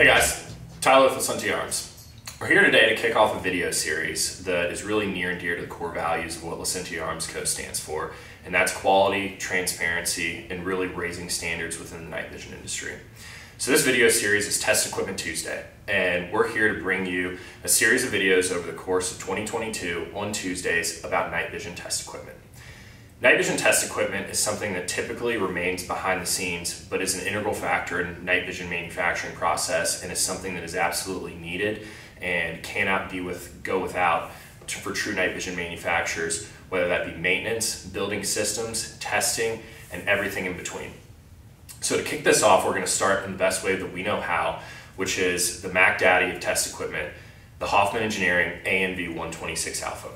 Hey guys, Tyler with Licentia Arms. We're here today to kick off a video series that is really near and dear to the core values of what Licentia Arms Co. stands for, and that's quality, transparency, and really raising standards within the night vision industry. So this video series is Test Equipment Tuesday, and we're here to bring you a series of videos over the course of 2022 on Tuesdays about night vision test equipment. Night vision test equipment is something that typically remains behind the scenes, but is an integral factor in night vision manufacturing process and is something that is absolutely needed and cannot be with go without for true night vision manufacturers, whether that be maintenance, building systems, testing, and everything in between. So to kick this off, we're going to start in the best way that we know how, which is the Mac Daddy of test equipment, the Hoffman Engineering ANV 126 Alpha.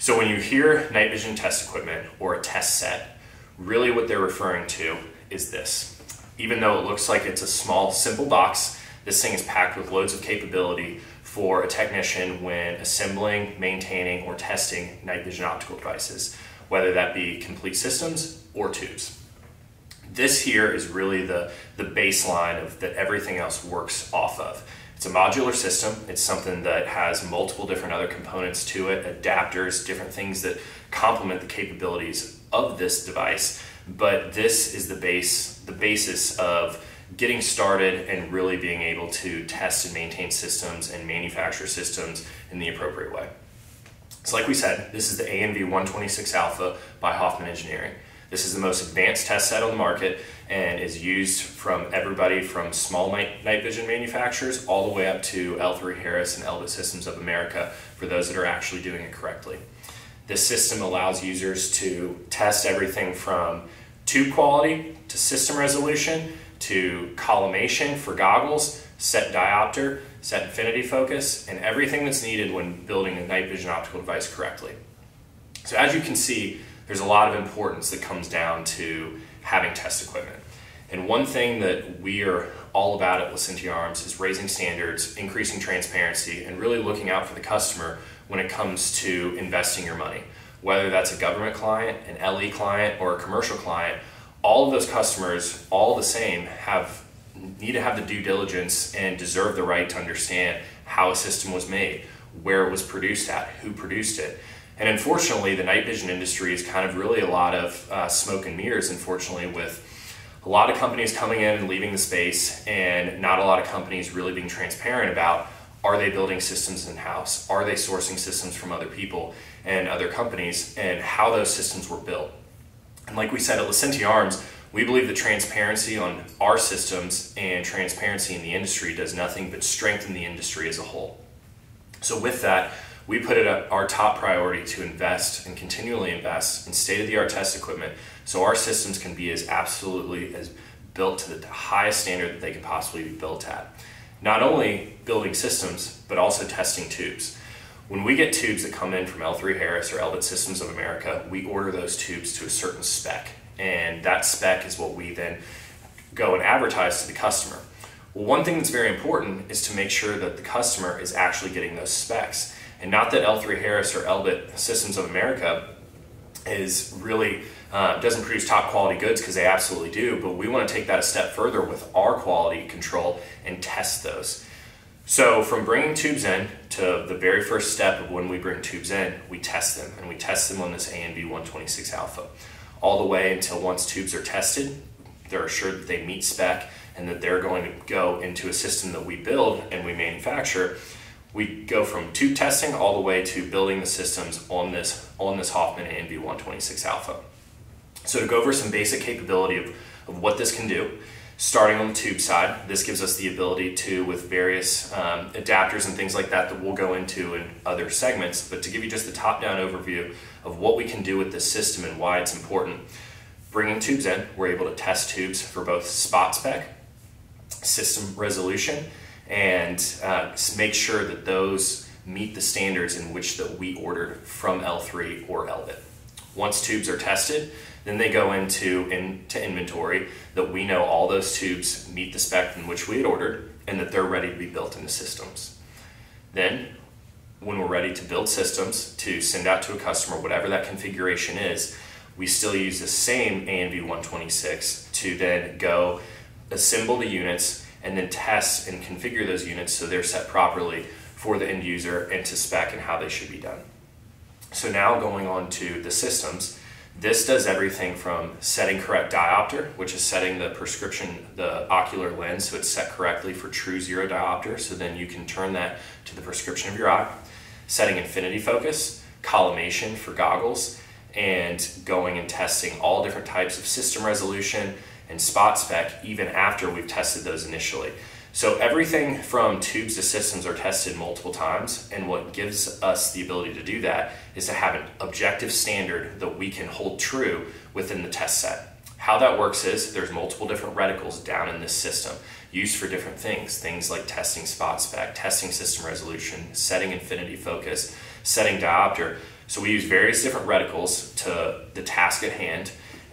So when you hear night vision test equipment or a test set, really what they're referring to is this. Even though it looks like it's a small, simple box, this thing is packed with loads of capability for a technician when assembling, maintaining, or testing night vision optical devices, whether that be complete systems or tubes. This here is really the, the baseline of that everything else works off of. It's a modular system. It's something that has multiple different other components to it, adapters, different things that complement the capabilities of this device. But this is the base, the basis of getting started and really being able to test and maintain systems and manufacture systems in the appropriate way. So like we said, this is the ANV 126 Alpha by Hoffman Engineering. This is the most advanced test set on the market and is used from everybody from small night, night vision manufacturers all the way up to L3 Harris and Elbit Systems of America for those that are actually doing it correctly. This system allows users to test everything from tube quality to system resolution to collimation for goggles, set diopter, set infinity focus, and everything that's needed when building a night vision optical device correctly. So as you can see, there's a lot of importance that comes down to having test equipment. And one thing that we are all about at Licentia Arms is raising standards, increasing transparency, and really looking out for the customer when it comes to investing your money. Whether that's a government client, an LE client, or a commercial client, all of those customers, all the same, have need to have the due diligence and deserve the right to understand how a system was made, where it was produced at, who produced it. And unfortunately, the night vision industry is kind of really a lot of uh, smoke and mirrors, unfortunately, with a lot of companies coming in and leaving the space, and not a lot of companies really being transparent about are they building systems in house? Are they sourcing systems from other people and other companies, and how those systems were built? And like we said at Licentia Arms, we believe that transparency on our systems and transparency in the industry does nothing but strengthen the industry as a whole. So, with that, we put it at our top priority to invest and continually invest in state-of-the-art test equipment so our systems can be as absolutely as built to the highest standard that they can possibly be built at. Not only building systems, but also testing tubes. When we get tubes that come in from L3 Harris or Elbit Systems of America, we order those tubes to a certain spec. And that spec is what we then go and advertise to the customer. Well, one thing that's very important is to make sure that the customer is actually getting those specs. And not that L3 Harris or Elbit Systems of America is really uh, doesn't produce top quality goods because they absolutely do, but we want to take that a step further with our quality control and test those. So from bringing tubes in to the very first step of when we bring tubes in, we test them and we test them on this ANV 126 alpha all the way until once tubes are tested, they're assured that they meet spec and that they're going to go into a system that we build and we manufacture we go from tube testing all the way to building the systems on this on this Hoffman ANV 126 Alpha. So to go over some basic capability of, of what this can do, starting on the tube side, this gives us the ability to, with various um, adapters and things like that that we'll go into in other segments, but to give you just the top-down overview of what we can do with this system and why it's important. Bringing tubes in, we're able to test tubes for both spot spec, system resolution, and uh, make sure that those meet the standards in which that we ordered from L3 or Elbit. Once tubes are tested, then they go into, into inventory that we know all those tubes meet the spec in which we had ordered and that they're ready to be built into systems. Then, when we're ready to build systems to send out to a customer, whatever that configuration is, we still use the same ANV 126 to then go assemble the units and then test and configure those units so they're set properly for the end user and to spec and how they should be done. So now going on to the systems, this does everything from setting correct diopter, which is setting the prescription, the ocular lens, so it's set correctly for true zero diopter, so then you can turn that to the prescription of your eye. Setting infinity focus, collimation for goggles, and going and testing all different types of system resolution and spot spec even after we've tested those initially. So everything from tubes to systems are tested multiple times, and what gives us the ability to do that is to have an objective standard that we can hold true within the test set. How that works is there's multiple different reticles down in this system used for different things, things like testing spot spec, testing system resolution, setting infinity focus, setting diopter. So we use various different reticles to the task at hand,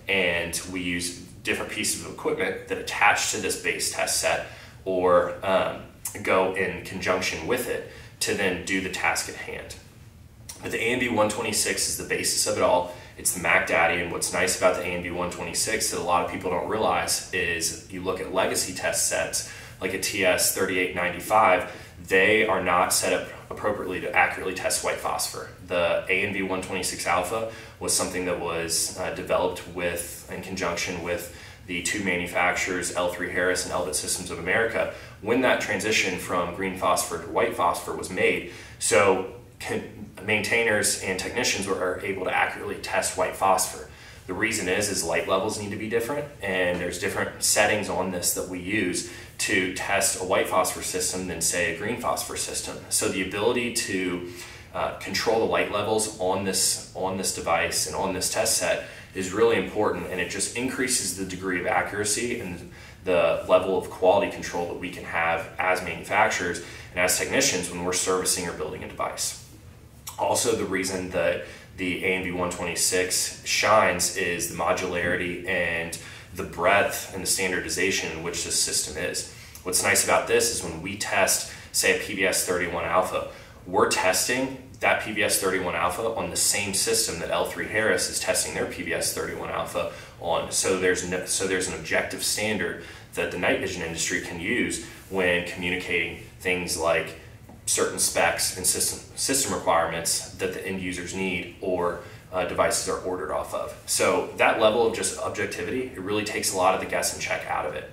and we use different pieces of equipment that attach to this base test set or um, go in conjunction with it to then do the task at hand. But the ANV 126 is the basis of it all. It's the Mac Daddy, and what's nice about the ANV 126 that a lot of people don't realize is you look at legacy test sets like a TS 3895, they are not set up appropriately to accurately test white phosphor. The ANV 126 alpha was something that was uh, developed with in conjunction with the two manufacturers, L3 Harris and Elbit Systems of America, when that transition from green phosphor to white phosphor was made. So maintainers and technicians were able to accurately test white phosphor. The reason is, is light levels need to be different, and there's different settings on this that we use to test a white phosphor system than say a green phosphor system. So the ability to uh, control the light levels on this on this device and on this test set is really important, and it just increases the degree of accuracy and the level of quality control that we can have as manufacturers and as technicians when we're servicing or building a device. Also, the reason that the ANV 126 shines is the modularity and the breadth and the standardization in which this system is. What's nice about this is when we test, say, a PVS 31 alpha, we're testing that PVS 31 alpha on the same system that L3 Harris is testing their PVS 31 alpha on. So there's no, so there's an objective standard that the night vision industry can use when communicating things like certain specs and system system requirements that the end users need or uh, devices are ordered off of. So that level of just objectivity, it really takes a lot of the guess and check out of it.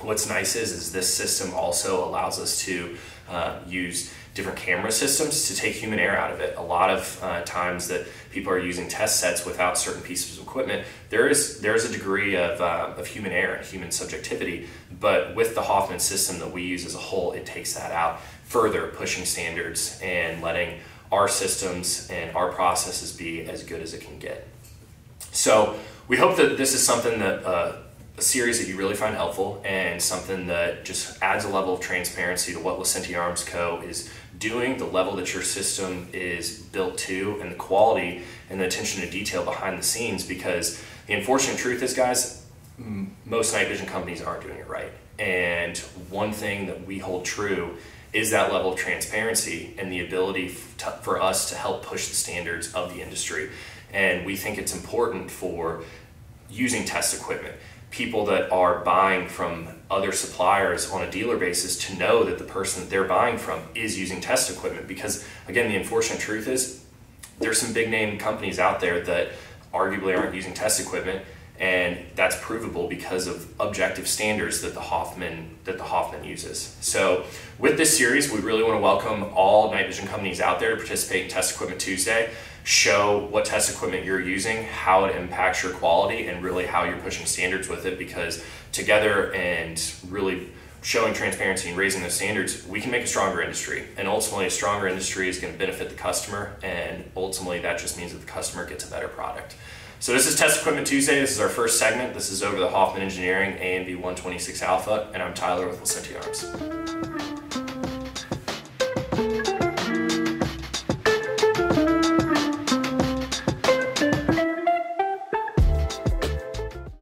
What's nice is, is this system also allows us to uh, use different camera systems to take human error out of it. A lot of uh, times that people are using test sets without certain pieces of equipment, there is there is a degree of, uh, of human error and human subjectivity. But with the Hoffman system that we use as a whole, it takes that out further, pushing standards and letting our systems and our processes be as good as it can get. So we hope that this is something that uh, a series that you really find helpful and something that just adds a level of transparency to what Licentia Arms Co. is doing, the level that your system is built to, and the quality and the attention to detail behind the scenes. Because the unfortunate truth is, guys, most night vision companies aren't doing it right. And one thing that we hold true is that level of transparency and the ability for us to help push the standards of the industry. And we think it's important for using test equipment. People that are buying from other suppliers on a dealer basis to know that the person that they're buying from is using test equipment. Because again the unfortunate truth is there's some big name companies out there that arguably aren't using test equipment and that's provable because of objective standards that the Hoffman that the Hoffman uses. So with this series, we really want to welcome all night vision companies out there to participate in Test Equipment Tuesday show what test equipment you're using, how it impacts your quality, and really how you're pushing standards with it. Because together and really showing transparency and raising those standards, we can make a stronger industry. And ultimately, a stronger industry is going to benefit the customer, and ultimately, that just means that the customer gets a better product. So this is Test Equipment Tuesday. This is our first segment. This is over the Hoffman Engineering ANV 126 Alpha, and I'm Tyler with Licentia Arms.